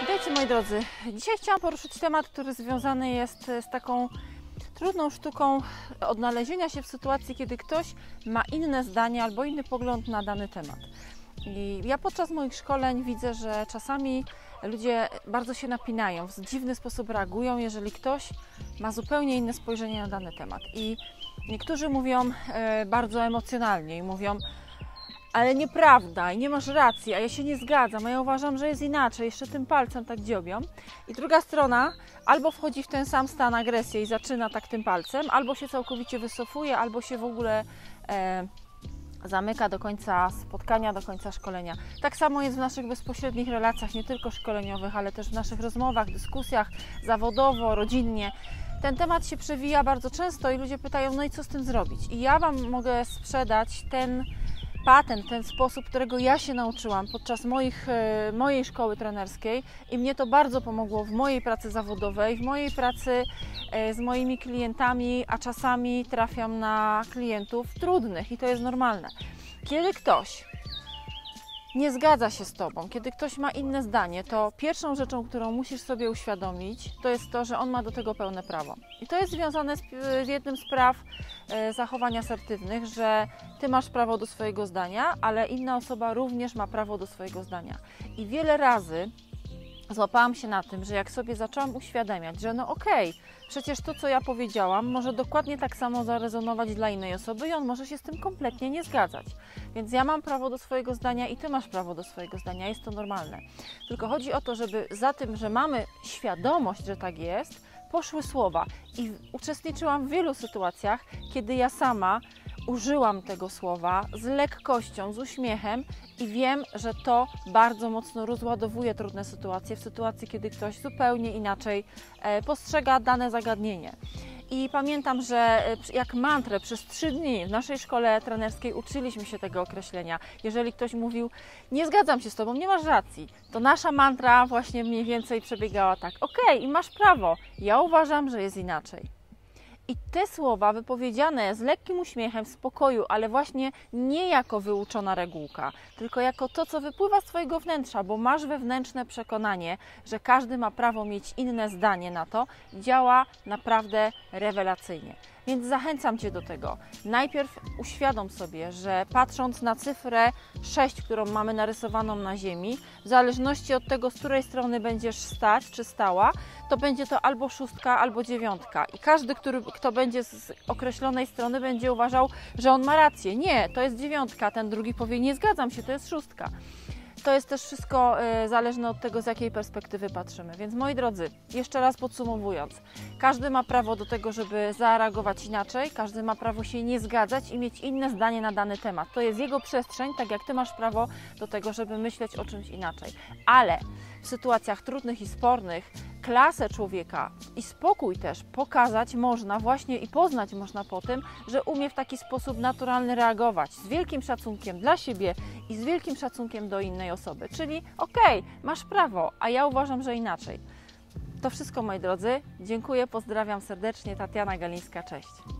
Witajcie moi drodzy. Dzisiaj chciałam poruszyć temat, który związany jest z taką trudną sztuką odnalezienia się w sytuacji, kiedy ktoś ma inne zdanie albo inny pogląd na dany temat. I ja podczas moich szkoleń widzę, że czasami ludzie bardzo się napinają, w dziwny sposób reagują, jeżeli ktoś ma zupełnie inne spojrzenie na dany temat. I niektórzy mówią e, bardzo emocjonalnie i mówią, ale nieprawda i nie masz racji, a ja się nie zgadzam, a ja uważam, że jest inaczej, jeszcze tym palcem tak dziobią. I druga strona albo wchodzi w ten sam stan agresji i zaczyna tak tym palcem, albo się całkowicie wycofuje, albo się w ogóle e, zamyka do końca spotkania, do końca szkolenia. Tak samo jest w naszych bezpośrednich relacjach, nie tylko szkoleniowych, ale też w naszych rozmowach, dyskusjach, zawodowo, rodzinnie. Ten temat się przewija bardzo często i ludzie pytają, no i co z tym zrobić? I ja Wam mogę sprzedać ten patent, ten sposób, którego ja się nauczyłam podczas moich, e, mojej szkoły trenerskiej i mnie to bardzo pomogło w mojej pracy zawodowej, w mojej pracy e, z moimi klientami, a czasami trafiam na klientów trudnych i to jest normalne. Kiedy ktoś nie zgadza się z Tobą, kiedy ktoś ma inne zdanie, to pierwszą rzeczą, którą musisz sobie uświadomić, to jest to, że on ma do tego pełne prawo. I to jest związane z, jednym z praw e, zachowań asertywnych, że Ty masz prawo do swojego zdania, ale inna osoba również ma prawo do swojego zdania. I wiele razy złapałam się na tym, że jak sobie zaczęłam uświadamiać, że no okej, okay, przecież to, co ja powiedziałam, może dokładnie tak samo zarezonować dla innej osoby i on może się z tym kompletnie nie zgadzać. Więc ja mam prawo do swojego zdania i ty masz prawo do swojego zdania, jest to normalne. Tylko chodzi o to, żeby za tym, że mamy świadomość, że tak jest, poszły słowa. I uczestniczyłam w wielu sytuacjach, kiedy ja sama użyłam tego słowa z lekkością, z uśmiechem i wiem, że to bardzo mocno rozładowuje trudne sytuacje w sytuacji, kiedy ktoś zupełnie inaczej e, postrzega dane zagadnienie. I pamiętam, że e, jak mantrę przez trzy dni w naszej szkole trenerskiej uczyliśmy się tego określenia. Jeżeli ktoś mówił, nie zgadzam się z Tobą, nie masz racji, to nasza mantra właśnie mniej więcej przebiegała tak, okej, okay, i masz prawo, ja uważam, że jest inaczej. I te słowa wypowiedziane z lekkim uśmiechem, w spokoju, ale właśnie nie jako wyuczona regułka, tylko jako to, co wypływa z Twojego wnętrza, bo masz wewnętrzne przekonanie, że każdy ma prawo mieć inne zdanie na to, działa naprawdę rewelacyjnie. Więc zachęcam Cię do tego. Najpierw uświadom sobie, że patrząc na cyfrę 6, którą mamy narysowaną na Ziemi, w zależności od tego, z której strony będziesz stać czy stała, to będzie to albo szóstka, albo dziewiątka. I każdy, który, kto będzie z określonej strony, będzie uważał, że on ma rację. Nie, to jest dziewiątka, ten drugi powie, nie zgadzam się, to jest szóstka to jest też wszystko y, zależne od tego, z jakiej perspektywy patrzymy. Więc moi drodzy, jeszcze raz podsumowując, każdy ma prawo do tego, żeby zareagować inaczej, każdy ma prawo się nie zgadzać i mieć inne zdanie na dany temat. To jest jego przestrzeń, tak jak ty masz prawo do tego, żeby myśleć o czymś inaczej. Ale w sytuacjach trudnych i spornych klasę człowieka i spokój też pokazać można właśnie i poznać można po tym, że umie w taki sposób naturalny reagować z wielkim szacunkiem dla siebie i z wielkim szacunkiem do innej osoby. Czyli okej, okay, masz prawo, a ja uważam, że inaczej. To wszystko moi drodzy. Dziękuję, pozdrawiam serdecznie. Tatiana Galińska, cześć.